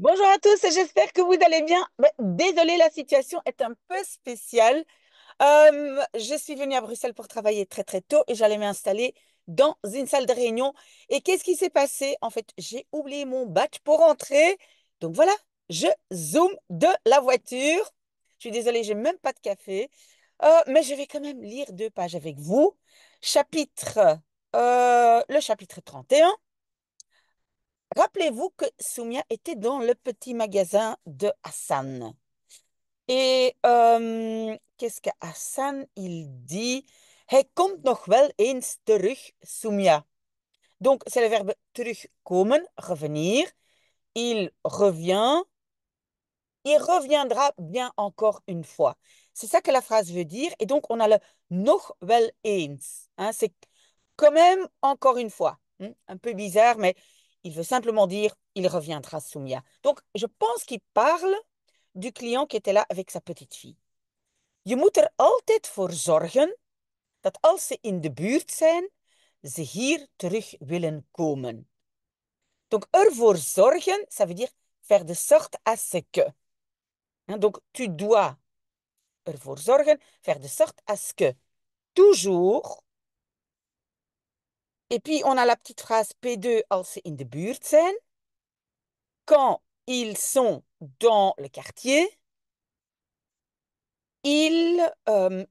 Bonjour à tous, j'espère que vous allez bien. Désolée, la situation est un peu spéciale. Euh, je suis venue à Bruxelles pour travailler très très tôt et j'allais m'installer dans une salle de réunion. Et qu'est-ce qui s'est passé? En fait, j'ai oublié mon badge pour entrer. Donc voilà, je zoome de la voiture. Je suis désolée, j'ai même pas de café. Euh, mais je vais quand même lire deux pages avec vous. Chapitre, euh, le chapitre 31. Rappelez-vous que Soumia était dans le petit magasin de Hassan. Et euh, qu'est-ce que Hassan, il dit? Hij komt nog wel eens terug, Soumia. Donc, c'est le verbe terugkomen, revenir. Il revient. Il reviendra bien encore une fois. C'est ça que la phrase veut dire. Et donc, on a le nog wel eens. Hein, c'est quand même encore une fois. Hein, un peu bizarre, mais il veut simplement dire il reviendra, Soumia. Donc, je pense qu'il parle du client qui était là avec sa petite fille. Je moet er altijd voor zorgen dat als ze in de buurt zijn, ze hier terug willen komen. Donc, ervoor zorgen, ça veut dire faire de sorte à ce que. Hein, donc, tu dois ervoor zorgen, faire de sorte à ce que. Toujours. Et puis, on a la petite phrase P2 als in de buurt zijn. Quand ils sont dans le quartier, ils euh,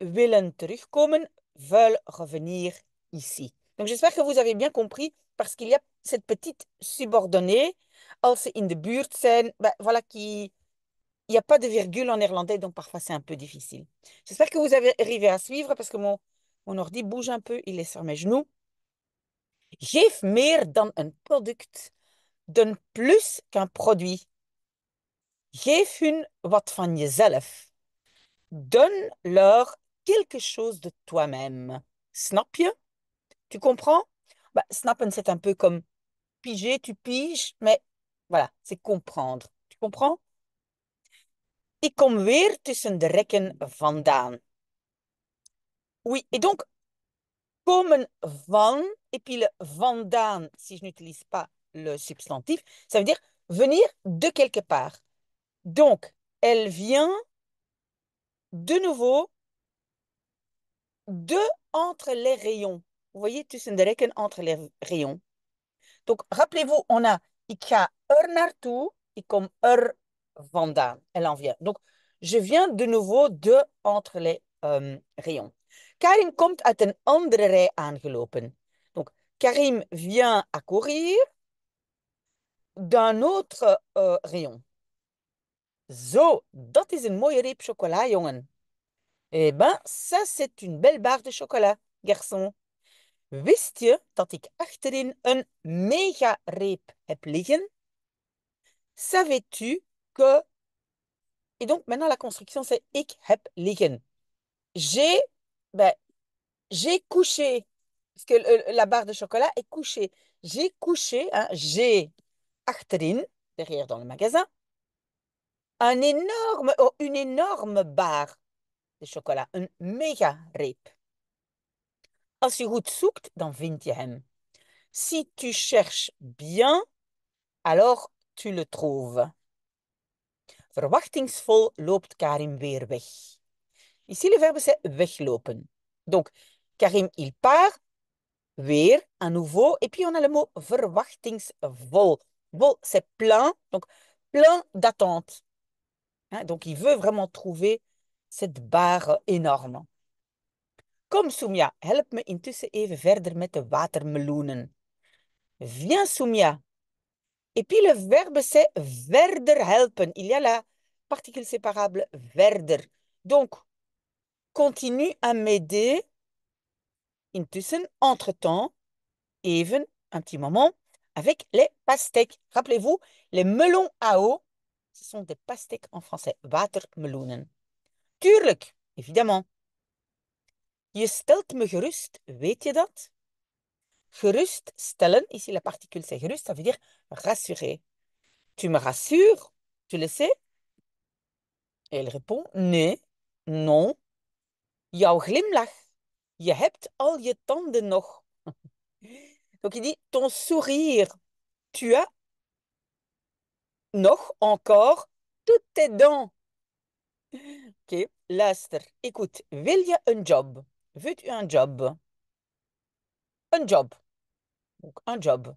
willen terugkomen, veulent revenir ici. Donc j'espère que vous avez bien compris parce qu'il y a cette petite subordonnée, als in de buurt zijn, ben, voilà qui... Il n'y a pas de virgule en néerlandais, donc parfois c'est un peu difficile. J'espère que vous avez arrivé à suivre parce que mon, mon ordi bouge un peu, il est sur mes genoux. Geef meer dan een product. Donne plus qu'un produit. Geef hun wat van jezelf. Donne-leur quelque chose de toi-même. Snap je? Tu comprends? Bah, snappen, c'est un peu comme piger, tu piges, mais voilà, c'est comprendre. Tu comprends? Ik kom weer tussen de rekken vandaan. Oui, et donc, komen van, et puis le vandaan, si je n'utilise pas le substantif, ça veut dire venir de quelque part. Donc, elle vient de nouveau de entre les rayons. Vous voyez, tussen de rekken entre les rayons. Donc, rappelez-vous, on a ik ga er ik kom er vandaan. Elle en vient. Donc, je viens de nouveau de entre les euh, rayons. Karim komt uit een andere rij aangelopen. Donc, Karim vient à courir d'un autre euh, rayon. Zo, dat is een mooie reep chocola, jongen. Eh ben, ça, c'est une belle barre de chocolat, garçon. Wist je dat ik achterin een mega reep heb liggen? Savais-tu que... Et donc, maintenant, la construction, c'est ik heb liggen. J'ai, ben, j'ai couché, parce que le- la barre de chocolat est couchée. J'ai couché, hein, j'ai achterin, derrière dans le magasin, un énorme, oh, une énorme barre de chocolat, een mega reep. Als je goed zoekt. Si tu cherches bien, alors tu le trouves. Verwachtingsvol loopt Karim weer weg. Ici, le verbe, c'est weglopen. Donc, Karim, il part, weer, à nouveau, et puis on a le mot verwachtingsvol. Vol, c'est plein, donc plein d'attente. Hein, donc, il veut vraiment trouver cette barre énorme. Kom, Soumia, help me intussen even verder met de watermeloenen. Viens, Soumia. Et puis le verbe, c'est verder helpen. Il y a la particule séparable verder. Donc, continue à m'aider. Intussen, entre-temps, even, un petit moment, avec les pastèques. Rappelez-vous, les melons à eau, ce sont des pastèques en français. Watermeloenen. Tuurlijk, évidemment. Je stelt me gerust, weet je dat? Gerust stellen, ici la particule c'est gerust, ça veut dire rassurer. Tu me rassures, tu le sais? Et elle répond nee, non. Jouw glimlach, je hebt al je tanden nog. Donc ton sourire, tu as nog, encore, toutes tes dents. Oké, luister. Écoute, wil je een job? Wilt u een job? Een job. Een job.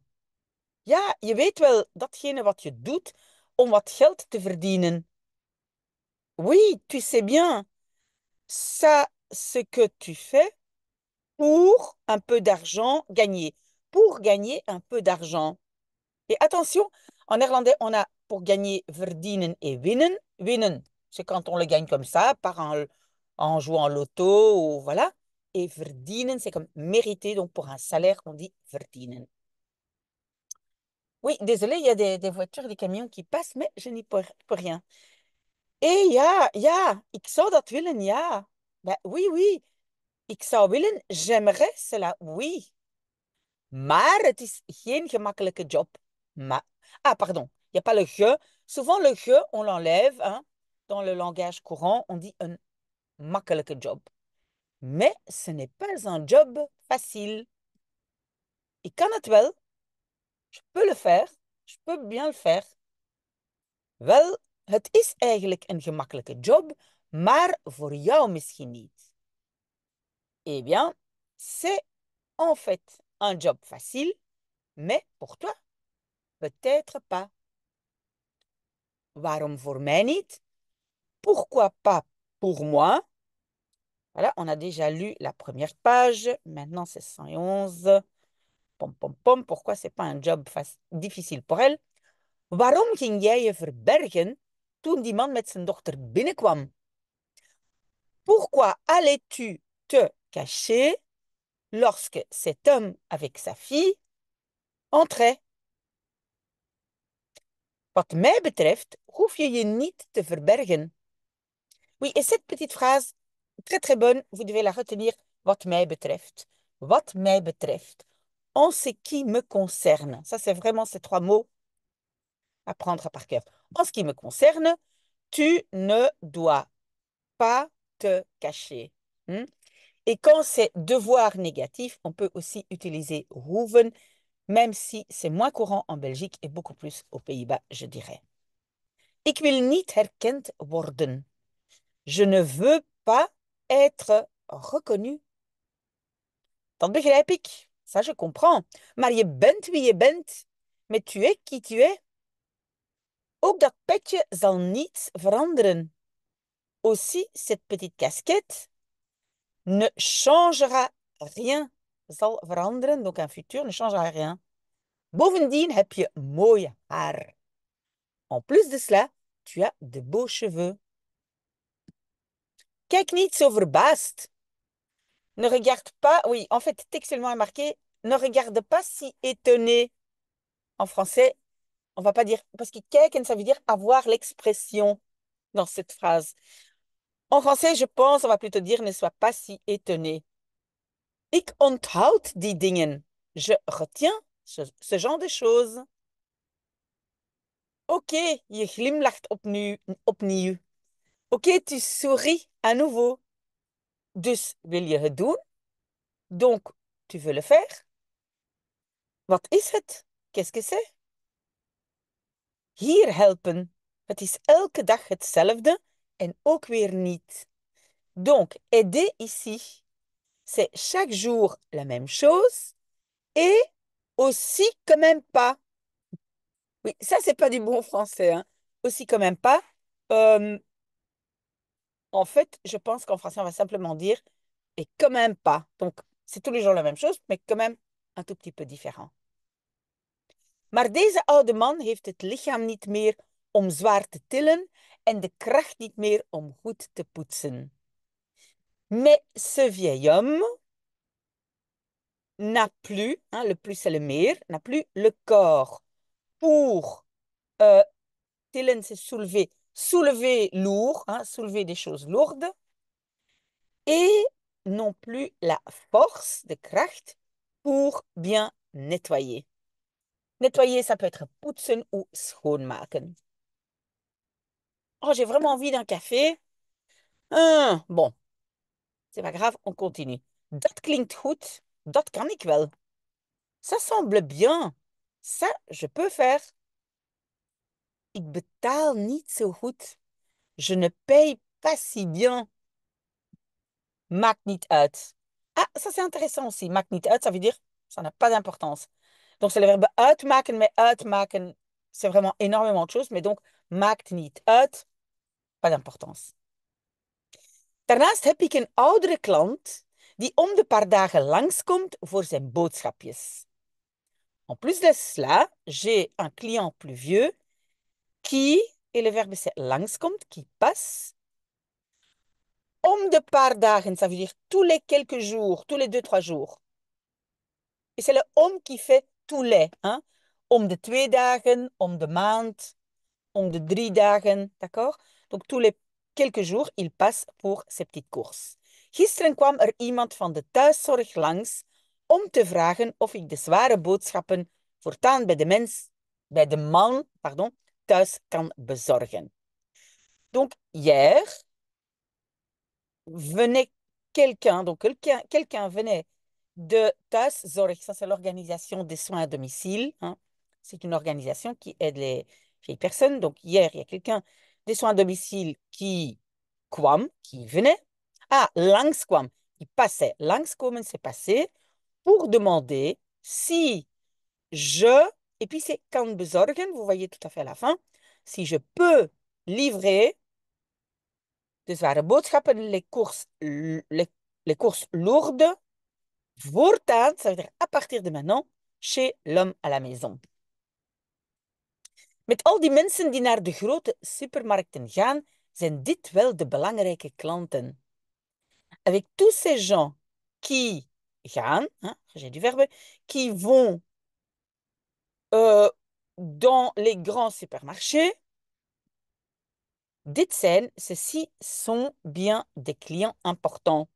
Ja, je weet wel datgene wat je doet om wat geld te verdienen. Oui, tu sais bien. Ça, ce que tu fais pour un peu d'argent gagné. Pour gagner un peu d'argent. Et attention, en néerlandais, on a pour gagner verdienen et winnen. Winnen, c'est quand on le gagne comme ça, par en, en jouant loto ou voilà. Et verdienen, c'est comme mériter. Donc pour un salaire, on dit verdienen. Oui, désolé, il y a des, des voitures, des camions qui passent, mais je n'y peux, peux rien. Hé, ja, ja, ik zou dat willen, ja. Ben, oui, oui, ik zou willen, j'aimerais cela, oui. Maar het is geen job. Ma ah, pardon, il n'y a pas le je. Souvent, le je, on l'enlève. Hein. Dans le langage courant, on dit un makkelijke job. Mais ce n'est pas un job facile. Je peux le faire. Je peux bien le faire. Wel, het is eigenlijk een gemakkelijke job, maar voor jou misschien niet. Eh bien, c'est en fait un job facile, mais pour toi, peut-être pas. Waarom voor mij niet? Pourquoi pas pour moi? Voilà, on a déjà lu la première page. Maintenant, c'est 111. Pom, pom, pom. Pourquoi c'est pas un job difficile pour elle? Waarom ging jij je verbergen toen die man met zijn dochter binnenkwam? Pourquoi allais-tu te cacher lorsque cet homme avec sa fille entrait? Wat mij betreft hoef je je niet te verbergen. Oui, et cette petite phrase, très très bonne, vous devez la retenir, wat mij betreft. Wat mij betreft. En ce qui me concerne. Ça, c'est vraiment ces trois mots à prendre par cœur. En ce qui me concerne, tu ne dois pas te cacher. Hmm? Et quand c'est devoir négatif, on peut aussi utiliser hoeven, même si c'est moins courant en Belgique et beaucoup plus aux Pays-Bas, je dirais. Ik wil niet herkend worden. Je ne veux pas être reconnu. Dat begrijp ik. Ça, je comprends. Maar je bent wie je bent. Mais tu es qui tu es. Ook dat petje zal niets veranderen. Aussi, cette petite casquette ne changera rien. Zal veranderen, donc un futur ne changera rien. Bovendien heb je. En plus de cela, tu as de beaux cheveux. Kijk niet. Ne regarde pas, oui, en fait, textuellement est marqué, ne regarde pas si étonné. En français, on va pas dire, parce que kijken, ça veut dire avoir l'expression dans cette phrase. En français, je pense, on va plutôt dire ne sois pas si étonné. Ik onthoud die dingen. Je retiens ce, ce genre de choses. Ok, je glimlacht opnieuw. opnieuw. Ok, tu souris à nouveau. Dus wil je het doen? Donc, tu veux le faire? Wat is het? Qu'est-ce que c'est? Hier helpen. Het is elke dag hetzelfde Donc, aider ici, c'est chaque jour la même chose et aussi quand même pas. Oui, ça, c'est pas du bon français. Hein. Aussi quand même pas. En fait, je pense qu'en français, on va simplement dire et quand même pas. Donc, c'est tous les jours la même chose, mais quand même un tout petit peu différent. Maar deze oude man heeft het lichaam niet meer om zwaar te tillen en de kracht niet meer om goed te poetsen. Mais ce vieil homme n'a plus, hein, le plus c'est le meer, n'a plus le corps pour euh, tillen, c'est soulever, soulever lourd, hein, soulever des choses lourdes, et non plus la force de kracht pour bien nettoyer. Nettoyer, ça peut être poetsen ou schoonmaken. Oh, j'ai vraiment envie d'un café. Ah, bon, c'est pas grave, on continue. Dat klinkt goed, dat kan wel. Ça semble bien, ça, je peux faire. ik betaal niet zo goed. Je ne paye pas si bien. Maakt niet uit. Ah, ça c'est intéressant aussi. Maakt niet uit, ça veut dire ça n'a pas d'importance. Donc c'est le verbe uitmaken, mais uitmaken, c'est vraiment énormément de choses. Mais donc, maakt niet uit, pas d'importance. Daarnaast heb ik een oudere klant die om de paar dagen langskomt voor zijn boodschapjes. En plus de cela, j'ai un client plus vieux qui, et le verbe c'est langskomt, qui passe. Om de paar dagen, ça veut dire tous les quelques jours, tous les deux, trois jours. Et c'est le om qui fait tous les. Hein? Om de twee dagen, om de maand, om de drie dagen, d'accord? Donc tous les quelques jours, il passe pour ces petites courses. Gisteren kwam er iemand van de thuiszorg langs om te vragen of ik de zware boodschappen voortaan bij de mens, bij de man, pardon, thuis kan bezorgen. Donc hier venait quelqu'un, donc quelqu'un quelqu'un venait de thuiszorg, ça c'est l'organisation des soins à domicile. Hein. C'est une organisation qui aide les vieilles personnes. Donc hier, il y a quelqu'un des soins à domicile qui qui venait. Ah, langskwam, il passait. Langskomen, c'est passé pour demander si je, et puis c'est kan vous voyez tout à fait à la fin, si je peux livrer de zware boodschappen, les courses, les, les courses lourdes, voortaan, ça veut dire à partir de maintenant, chez l'homme à la maison. Met al die mensen tous ces gens qui vont euh, dans les grands supermarchés, dit zijn, ceux-ci sont bien des clients importants.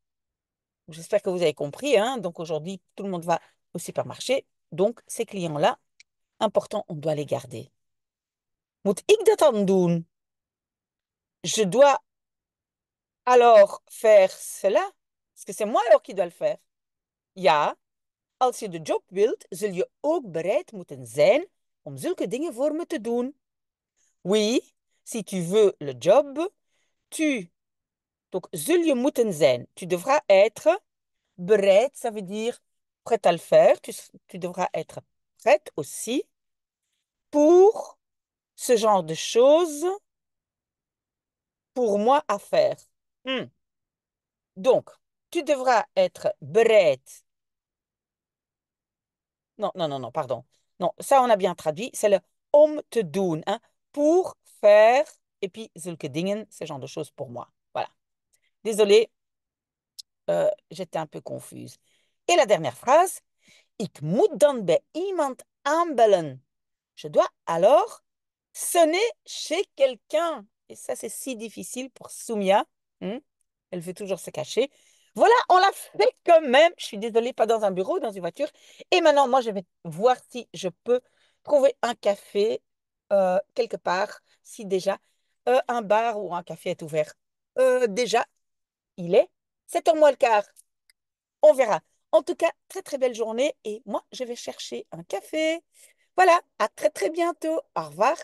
J'espère que vous avez compris. Hein? Donc aujourd'hui, tout le monde va au supermarché. Donc ces clients-là, importants, on doit les garder. Moet ik dat dan doen? Je dois alors faire cela? Parce que c'est moi alors qui dois le faire. Ja, als je de job wilt, zul je ook bereid moeten zijn om zulke dingen voor me te doen. Oui, si tu veux le job, tu. Donc, zul je moeten zijn. Tu devras être bereid, ça veut dire prêt à le faire. Tu, tu devras être prête aussi pour ce genre de choses pour moi à faire. Hmm. Donc, tu devras être bereid. Non, non, non, non, pardon. Non, ça on a bien traduit. C'est le om te doen. Hein, pour faire. Et puis, zulke dingen, ce genre de choses pour moi. Voilà. Désolée, euh, j'étais un peu confuse. Et la dernière phrase. Ik moet dan bij iemand aanbellen. Je dois alors sonner chez quelqu'un. Et ça, c'est si difficile pour Soumia. Hmm? Elle veut toujours se cacher. Voilà, on l'a fait quand même. Je suis désolée, pas dans un bureau, dans une voiture. Et maintenant, moi, je vais voir si je peux trouver un café euh, quelque part, si déjà euh, un bar ou un café est ouvert. Euh, déjà, il est 7h moins le quart. On verra. En tout cas, très très belle journée et moi, je vais chercher un café. Voilà, à très très bientôt. Au revoir.